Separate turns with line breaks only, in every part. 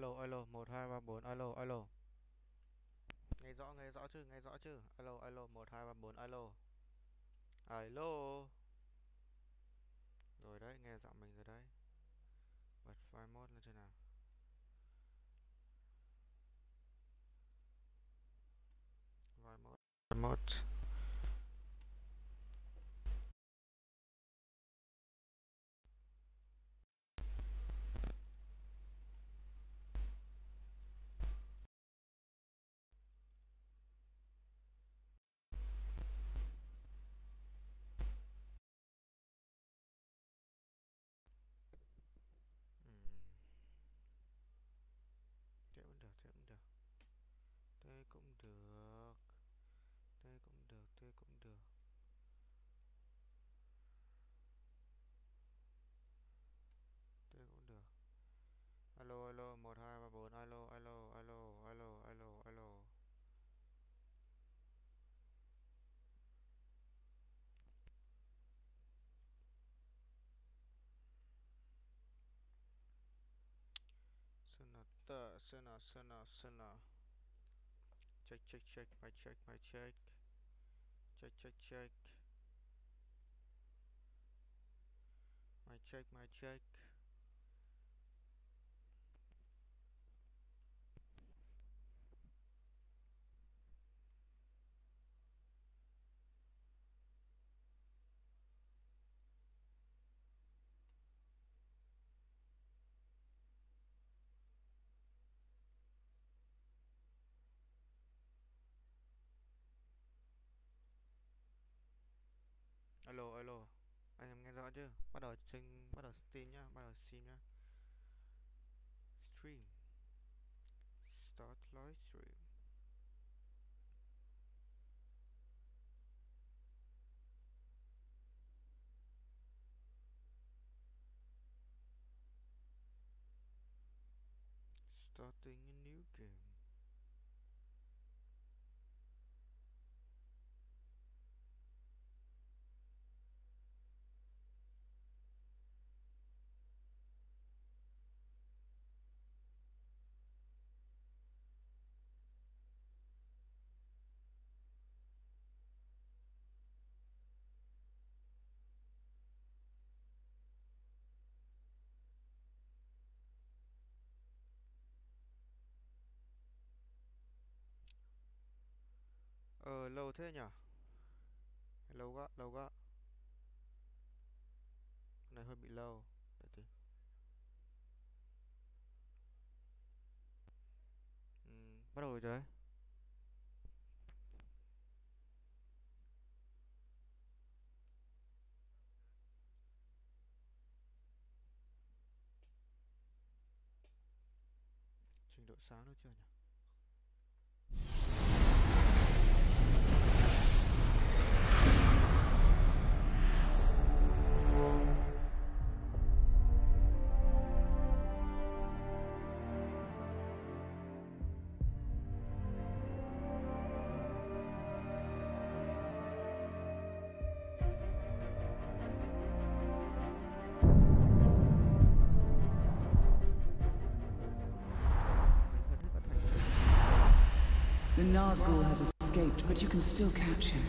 alo alo, một, hai, ba, bốn, alo alo. Nghe rõ nghe rõ chứ, nghe rõ chứ. Alo alo, một, hai, ba, bốn, alo. Alo. Rồi đấy, nghe giọng mình rồi đấy. Bật file mode lên trên nào. File mode. Nào xem nào check check check my check my check. Check check check. My check my check rõ chưa bắt đầu trên, bắt đầu stream nhá, bắt đầu stream nhá. Stream. Start live stream. Starting in ờ lâu thế nhỉ? Lâu quá lâu quá. Cái này hơi bị lâu. Để tí. Ừm, bắt đầu rồi đấy. Trình độ sáng nó chưa nhỉ?
Nazgul has escaped, but you can still catch him.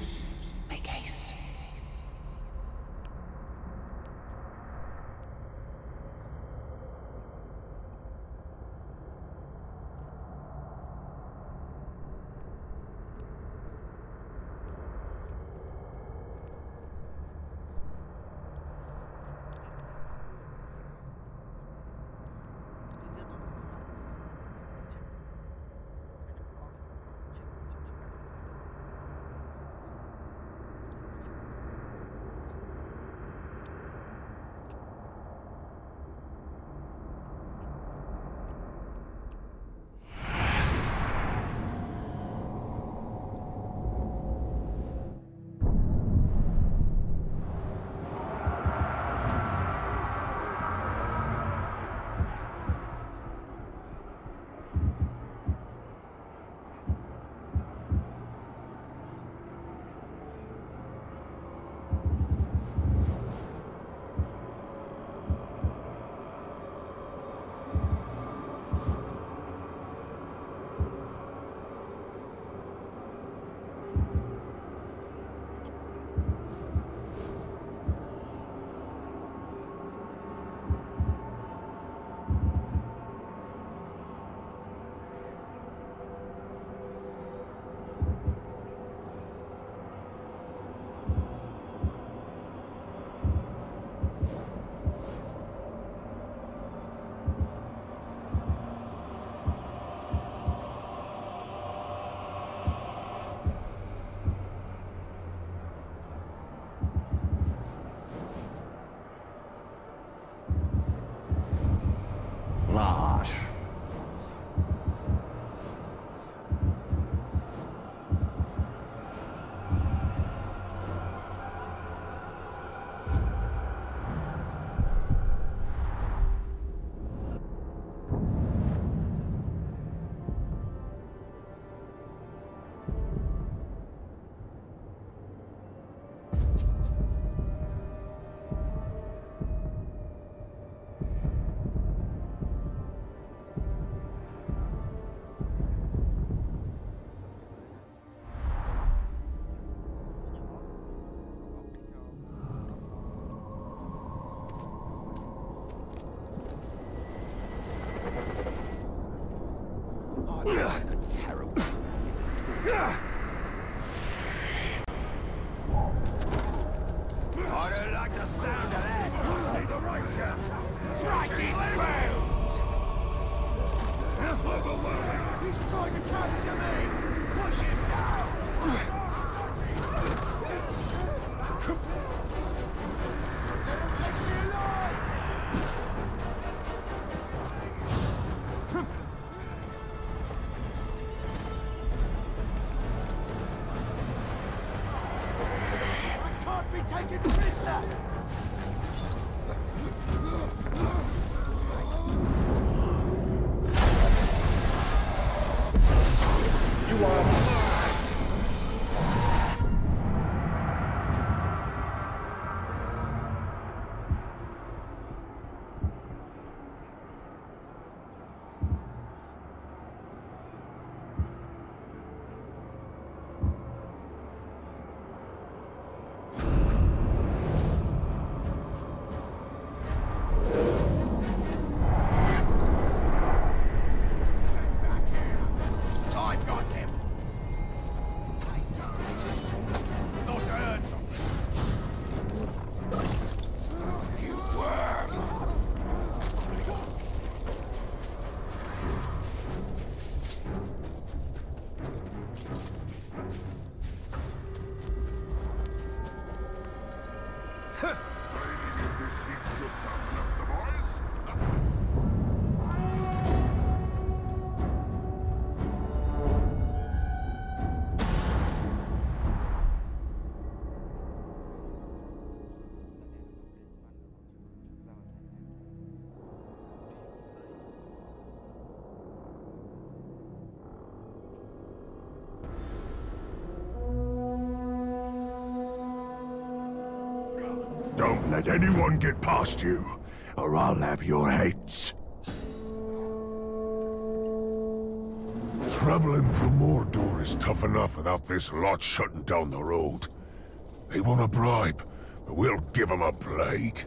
啦 Tiger catches to in! Push him
Don't let anyone get past you, or I'll have your heads. Traveling from Mordor is tough enough without this lot shutting down the road. They want a bribe, but we'll give 'em a blade.